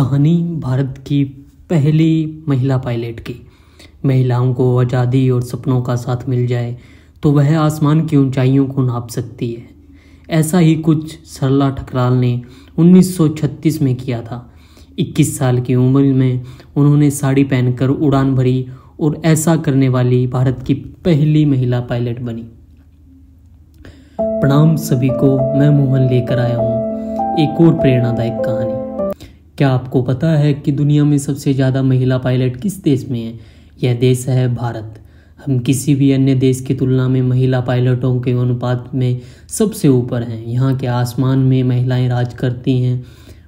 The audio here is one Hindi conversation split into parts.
कहानी भारत की पहली महिला पायलट की। महिलाओं को आज़ादी और सपनों का साथ मिल जाए तो वह आसमान की ऊंचाइयों को नाप सकती है। ऐसा ही कुछ सरला ठकराल ने 1936 में किया था। 21 साल की उम्र में उन्होंने साड़ी पहनकर उड़ान भरी और ऐसा करने वाली भारत की पहली महिला पायलट बनी। प्रणाम सभी को, मैं मोहन लेकर आया हूँ। एक और प्रेरणादायक कहानी। क्या आपको पता है कि दुनिया में सबसे ज़्यादा महिला पायलट किस देश में है? यह देश है भारत। हम किसी भी अन्य देश की तुलना में महिला पायलटों के अनुपात में सबसे ऊपर हैं। यहाँ के आसमान में महिलाएँ राज करती हैं।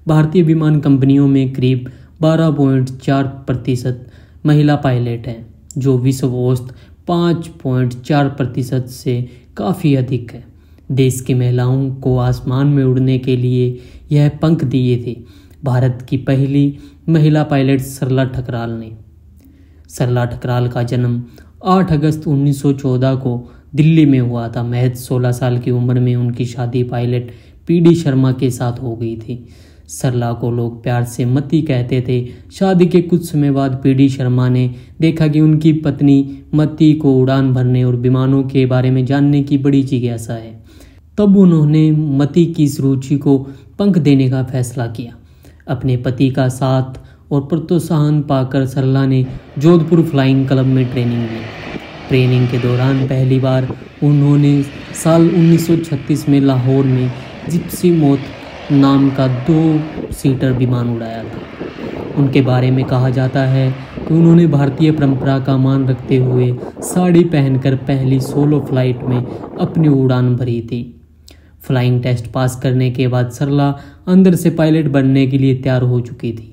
भारतीय विमान कंपनियों में करीब 12.4 प्रतिशत महिला पायलट हैं, जो विश्व औसत 5.4 प्रतिशत से काफ़ी अधिक है। देश की महिलाओं को आसमान में उड़ने के लिए यह पंख दिए थे। भारत की पहली महिला पायलट सरला ठकराल ने। सरला ठकराल का जन्म 8 अगस्त 1914 को दिल्ली में हुआ था। महज 16 साल की उम्र में उनकी शादी पायलट पी डी शर्मा के साथ हो गई थी। सरला को लोग प्यार से मती कहते थे। शादी के कुछ समय बाद पी डी शर्मा ने देखा कि उनकी पत्नी मती को उड़ान भरने और विमानों के बारे में जानने की बड़ी जिज्ञासा है। तब उन्होंने मती की इस रुचि को पंख देने का फैसला किया। अपने पति का साथ और प्रोत्साहन पाकर सरला ने जोधपुर फ्लाइंग क्लब में ट्रेनिंग ली। ट्रेनिंग के दौरान पहली बार उन्होंने साल 1936 में लाहौर में जिप्सी मौत नाम का दो सीटर विमान उड़ाया था। उनके बारे में कहा जाता है कि उन्होंने भारतीय परंपरा का मान रखते हुए साड़ी पहनकर पहली सोलो फ़्लाइट में अपनी उड़ान भरी थी। फ्लाइंग टेस्ट पास करने के बाद सरला अंदर से पायलट बनने के लिए तैयार हो चुकी थी।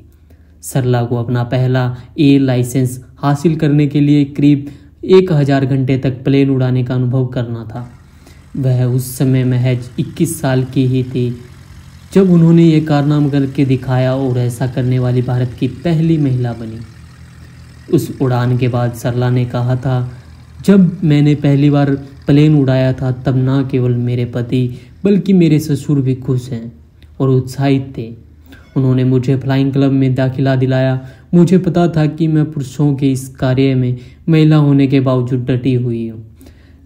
सरला को अपना पहला ए लाइसेंस हासिल करने के लिए करीब एक हज़ार घंटे तक प्लेन उड़ाने का अनुभव करना था। वह उस समय महज 21 साल की ही थी, जब उन्होंने ये कारनामा करके दिखाया और ऐसा करने वाली भारत की पहली महिला बनी। उस उड़ान के बाद सरला ने कहा था, जब मैंने पहली बार प्लेन उड़ाया था, तब ना केवल मेरे पति बल्कि मेरे ससुर भी खुश हैं और उत्साहित थे। उन्होंने मुझे फ्लाइंग क्लब में दाखिला दिलाया। मुझे पता था कि मैं पुरुषों के इस कार्य में महिला होने के बावजूद डटी हुई हूँ।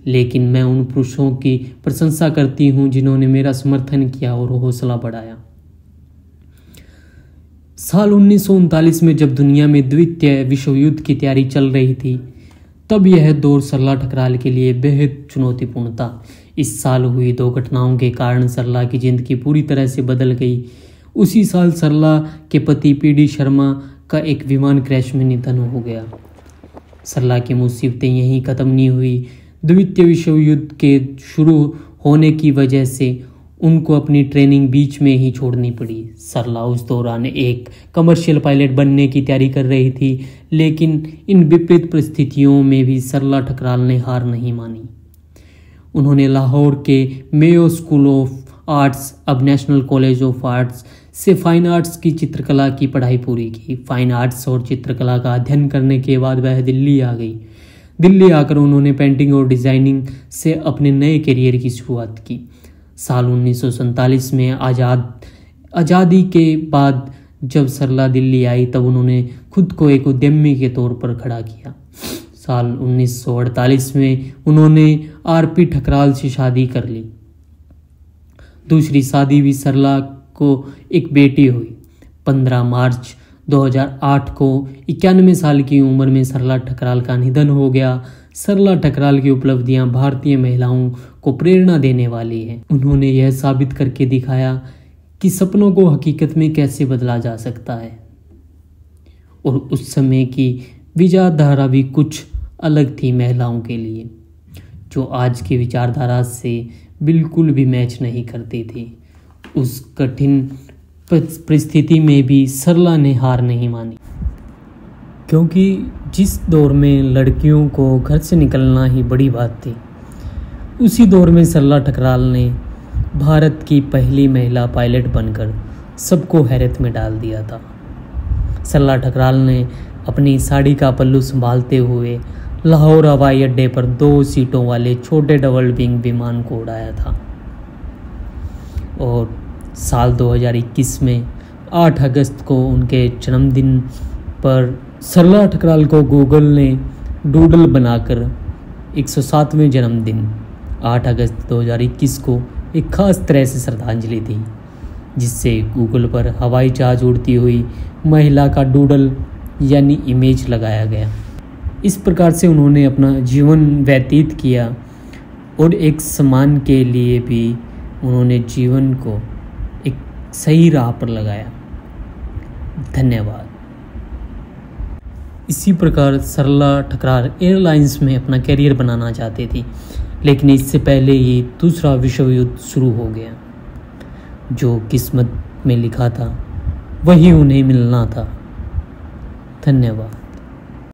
लेकिन मैं उन पुरुषों की प्रशंसा करती हूँ जिन्होंने मेरा समर्थन किया और हौसला बढ़ाया। साल उन्नीस सौ उनतालीस में जब दुनिया में द्वितीय विश्व युद्ध की तैयारी चल रही थी, तब यह दौर सरला ठकराल के लिए बेहद चुनौतीपूर्ण था। इस साल हुई दो घटनाओं के कारण सरला की ज़िंदगी पूरी तरह से बदल गई। उसी साल सरला के पति पी डी शर्मा का एक विमान क्रैश में निधन हो गया। सरला की मुसीबतें यहीं ख़त्म नहीं हुई। द्वितीय विश्व युद्ध के शुरू होने की वजह से उनको अपनी ट्रेनिंग बीच में ही छोड़नी पड़ी। सरला उस दौरान एक कमर्शियल पायलट बनने की तैयारी कर रही थी, लेकिन इन विपरीत परिस्थितियों में भी सरला ठकराल ने हार नहीं मानी। उन्होंने लाहौर के मेयो स्कूल ऑफ़ आर्ट्स अब नेशनल कॉलेज ऑफ़ आर्ट्स से फाइन आर्ट्स की चित्रकला की पढ़ाई पूरी की। फाइन आर्ट्स और चित्रकला का अध्ययन करने के बाद वह दिल्ली आ गई। दिल्ली आकर उन्होंने पेंटिंग और डिज़ाइनिंग से अपने नए करियर की शुरुआत की। साल उन्नीस में आज़ाद, आज़ादी के बाद जब सरला दिल्ली आई तब उन्होंने खुद को एक उद्यमी के तौर पर खड़ा किया। साल 1948 में उन्होंने आरपी ठकराल से शादी कर ली। दूसरी शादी भी सरला को एक बेटी हुई। 15 मार्च 2008 को इक्यानवे साल की उम्र में सरला ठकराल का निधन हो गया। सरला ठकराल की उपलब्धियाँ भारतीय महिलाओं को प्रेरणा देने वाली हैं। उन्होंने यह साबित करके दिखाया कि सपनों को हकीकत में कैसे बदला जा सकता है। और उस समय की विचारधारा भी कुछ अलग थी महिलाओं के लिए, जो आज की विचारधारा से बिल्कुल भी मैच नहीं करती थी। उस कठिन परिस्थिति में भी सरला ने हार नहीं मानी। क्योंकि जिस दौर में लड़कियों को घर से निकलना ही बड़ी बात थी, उसी दौर में सरला ठकराल ने भारत की पहली महिला पायलट बनकर सबको हैरत में डाल दिया था। सरला ठकराल ने अपनी साड़ी का पल्लू संभालते हुए लाहौर हवाई अड्डे पर दो सीटों वाले छोटे डबल विंग विमान को उड़ाया था। और साल 2021 में 8 अगस्त को उनके जन्मदिन पर सरला ठकराल को गूगल ने डूडल बनाकर 107वें जन्मदिन 8 अगस्त 2021 को एक खास तरह से श्रद्धांजलि दी, जिससे गूगल पर हवाई जहाज़ उड़ती हुई महिला का डूडल यानी इमेज लगाया गया। इस प्रकार से उन्होंने अपना जीवन व्यतीत किया और एक समान के लिए भी उन्होंने जीवन को एक सही राह पर लगाया। धन्यवाद। इसी प्रकार सरला ठकरार एयरलाइंस में अपना करियर बनाना चाहती थी, लेकिन इससे पहले ही दूसरा विश्व युद्ध शुरू हो गया, जो किस्मत में लिखा था, वही उन्हें मिलना था। धन्यवाद।